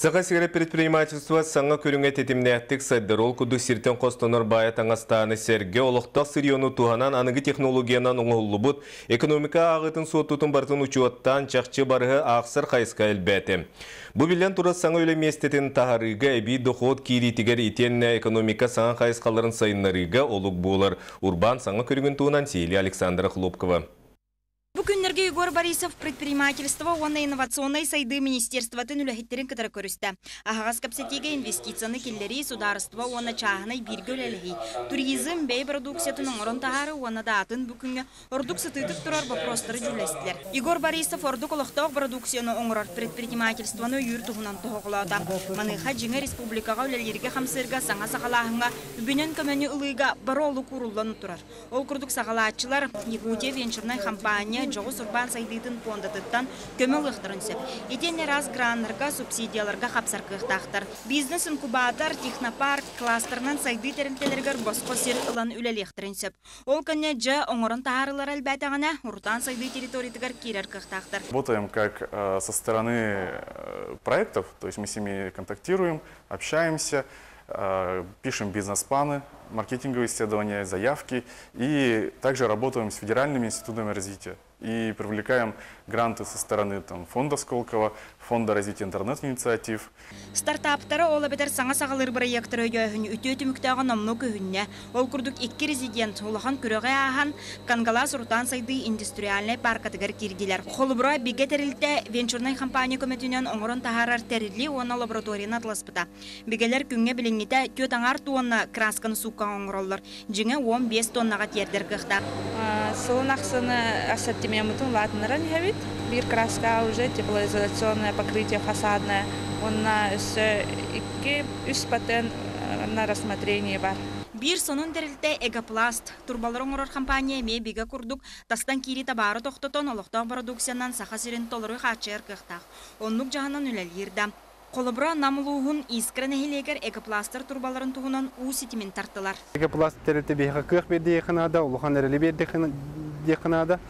Саға сигаре предпринимательство саңа көріңе тетімнәттік сайдарол күді сиртен қостоныр бая таңастаны сәрге олықтақ сырионы туғанан анығы технологиянан оңылы бұд, экономика ағытын суыттутын бартын учуаттан чақчы барығы ақсыр қайысқа әлбәті. Бұ білен тұры саңа өлі местетін әбей дұқуыт кейлетігер итен экономика саңа қайысқаларын сайынларыға олық болыр. Урбан саңа көріңін туғынан Сейли Александра Хлопкова. Егор Борисов предпринимательство оны инновационный сайды министерствотын үләхеттерін кітірі көрісті. Ағағас капсетеге инвестицияны келлері сударство оны чағынай биргөл әлігі. Туризм бей продукциятын оңырын тағары оны да атын бүкінге ордук сытытып тұрар вопростары жүлестілер. Егор Борисов ордук олықтау продукцияны оңырар предпринимательствоны үйір тұғынан тұғылады. Маныға жеңі республикаға үлелерге қамсырға саңа сағалағыңа үбінен көмені ұлыға бары олы құруланы тұрар. Ол күрдік сағалатчылар Якутия венчурный компания жоғы сурбан сайдыйтын фондатыттан көмөл ықтырынсып. Етен раз гранларға субсидияларға қапсар кықтақтыр. Бизнес инкубатор, технопарк, кластернан сайды терентелергер босқо сер ылан үлелектірінсіп. Ол көне жа оңырын тағарылар әлбәтіғана ұртан сайды территориятыгар кирер кықтақтыр. Работаем как э, со стороны э, проектов, то есть мы с ними контактируем, общаемся, э, пишем бизнес-планы, маркетинговые исследования, заявки и также работаем с федеральными институтами развития и привлекаем гранты со стороны там, фонда Сколково, фонда развития интернет-инициатив. Стартаптары ол бетер саңа сағалыр проекттары өйін үті өтіміктағы номну көхінне. Ол күрдік екі резидент улахан күріғі ахан Кангалас сайды индустриальный паркатыгар кирдилер. Холыбыра биге терилте венчурный компания көметінен оңырын тахарар терили оны лабораторияны атласпыта. Бигелер күнге білінгеті төт аңар туонна красканы суққа оңыроллар. Жіңе 15 тоннаға тердер кықта. Сылын ақсыны ассортиментын латынырын хәбит. Бир краска уже теплоизоляционное покрытие фасадное. Он на iki үс патент на рассмотрение бар. Бир сонун дерилте Эгопласт турбалар оңорор компания ме биге курдук тастан кири табары тохтотон олохтон продукциянан саха сирин толору хачер кыхтах. Оннук жаһанан үлелирдә. Қолыбыра намылуғын искрен әхилегер экопластер турбаларын туғынан у ситимен тартылар. Экопласт терілті бейхі қық берді еқінада, ұлыған әрілі берді еқінада.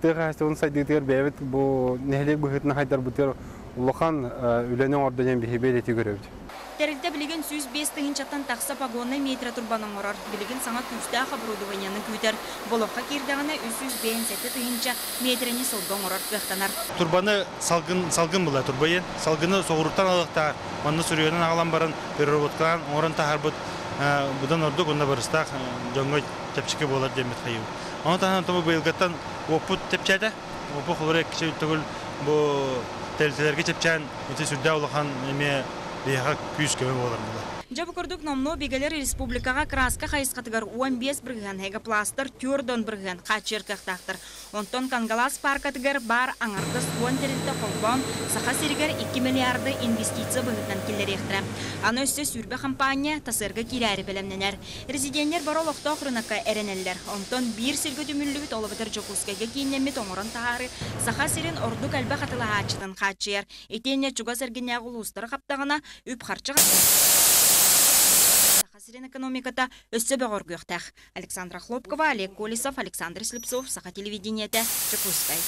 Тыға әсті оны сайдығытығыр бәйбіт бұл нәхілек бұғытына қайдар бұтыр улахан үленің орданен бейхі бәйдеті көрөбді. Терилте билеген сүз бес тыгынчаттан тақса погонна метра турбаның орар. Билеген саңа күстә оборудованияны күтер. Болохка кирдәгенә үсүз бен сәте тыгынча метрени солдон орар кыхтанар. Турбаны салгын салгын була турбайын. Салгыны соғыруттан алыкта, манны сүрүенен агалан барын переработкан, орын ите сүрдә улахан Bir 200 km olur burada. Жабы номно бегелер республикаға краска қайысқатығар 15 бірген пластыр түрдон бірген қачер кақтақтыр. Онтон Кангалас паркатығар бар аңардыс 10 терілті қолбон сақа сергер 2 миллиарды инвестиция бұғытнан келер ектірі. Аны өсті сүрбе компания тасырғы кирәрі білімненер. Резиденттер бар олықта құрынаққа әренелер. Онтон бір сілгі түмілі олыбытыр жокускаға кейінемет оңырын тағары сақа серін ордук әлбі қатылы хачытын хачер. Етене чуга сәргіне ұлыстары қаптағына үп харчы Сирен экономиката өссө бөгөргөктах. Александра Хлопкова, Олег Колесов, Александр Слепцов, Саха телевидениете, Чекускай.